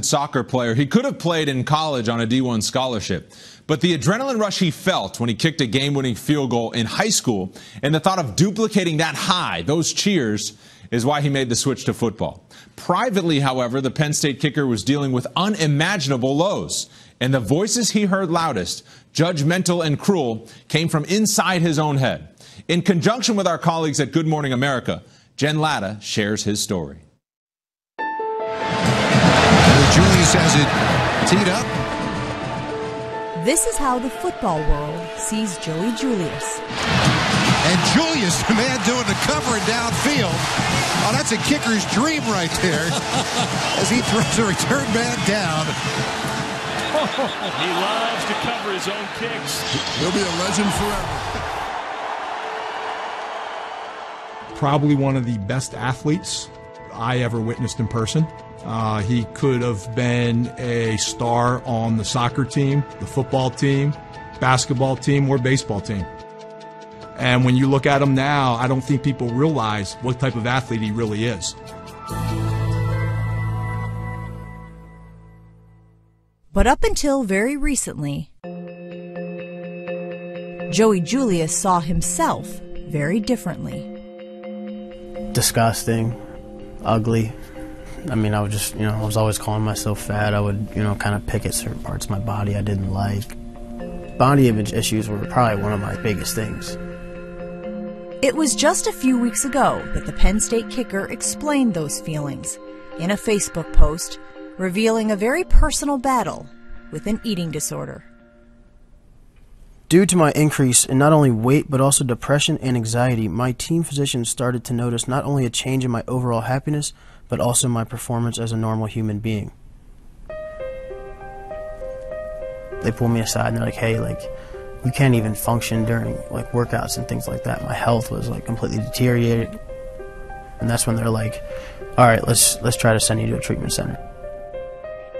soccer player. He could have played in college on a D1 scholarship. But the adrenaline rush he felt when he kicked a game winning field goal in high school and the thought of duplicating that high, those cheers, is why he made the switch to football. Privately, however, the Penn State kicker was dealing with unimaginable lows. And the voices he heard loudest, judgmental and cruel, came from inside his own head. In conjunction with our colleagues at Good Morning America, Jen Lada shares his story. Julius has it teed up. This is how the football world sees Joey Julius. And Julius, the man doing the covering downfield. Oh, that's a kicker's dream right there. As he throws a return man down. he loves to cover his own kicks. He'll be a legend forever. Probably one of the best athletes I ever witnessed in person. Uh, he could have been a star on the soccer team, the football team, basketball team, or baseball team. And when you look at him now, I don't think people realize what type of athlete he really is. But up until very recently, Joey Julius saw himself very differently. Disgusting, ugly, I mean, I was just, you know, I was always calling myself fat. I would, you know, kind of pick at certain parts of my body I didn't like. Body image issues were probably one of my biggest things. It was just a few weeks ago that the Penn State kicker explained those feelings in a Facebook post revealing a very personal battle with an eating disorder. Due to my increase in not only weight but also depression and anxiety, my team physicians started to notice not only a change in my overall happiness, but also my performance as a normal human being. They pull me aside and they're like, hey, like, you can't even function during like workouts and things like that. My health was like completely deteriorated. And that's when they're like, all right, let's let's try to send you to a treatment center.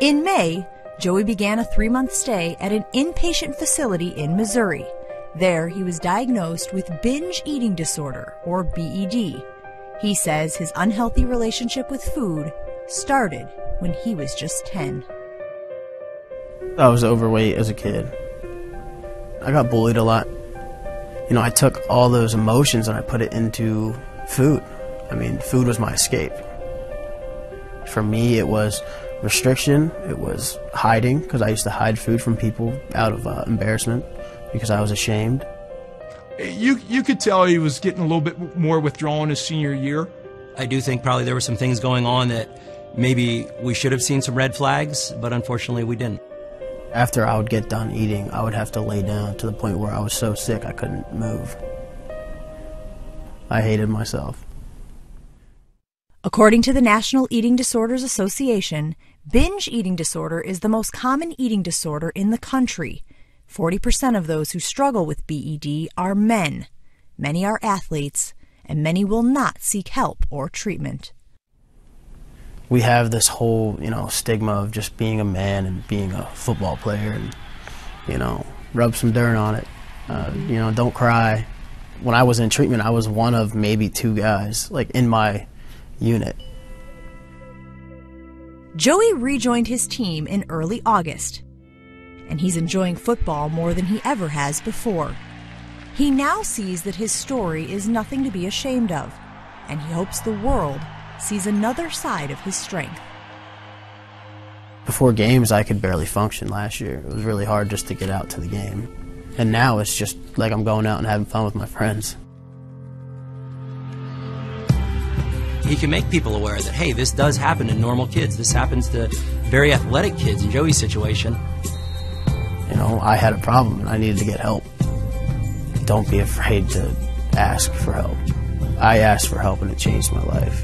In May, Joey began a three month stay at an inpatient facility in Missouri. There, he was diagnosed with binge eating disorder, or BED, he says his unhealthy relationship with food started when he was just 10. I was overweight as a kid. I got bullied a lot. You know, I took all those emotions and I put it into food. I mean, food was my escape. For me, it was restriction, it was hiding, because I used to hide food from people out of uh, embarrassment because I was ashamed you you could tell he was getting a little bit more withdrawn his senior year. I do think probably there were some things going on that maybe we should have seen some red flags, but unfortunately we didn't. After I would get done eating, I would have to lay down to the point where I was so sick I couldn't move. I hated myself. According to the National Eating Disorders Association, binge eating disorder is the most common eating disorder in the country 40% of those who struggle with BED are men. Many are athletes, and many will not seek help or treatment. We have this whole, you know, stigma of just being a man and being a football player and, you know, rub some dirt on it. Uh, you know, don't cry. When I was in treatment, I was one of maybe two guys, like in my unit. Joey rejoined his team in early August and he's enjoying football more than he ever has before. He now sees that his story is nothing to be ashamed of, and he hopes the world sees another side of his strength. Before games, I could barely function last year. It was really hard just to get out to the game. And now it's just like I'm going out and having fun with my friends. He can make people aware that, hey, this does happen to normal kids. This happens to very athletic kids in Joey's situation. You know, I had a problem and I needed to get help. Don't be afraid to ask for help. I asked for help and it changed my life.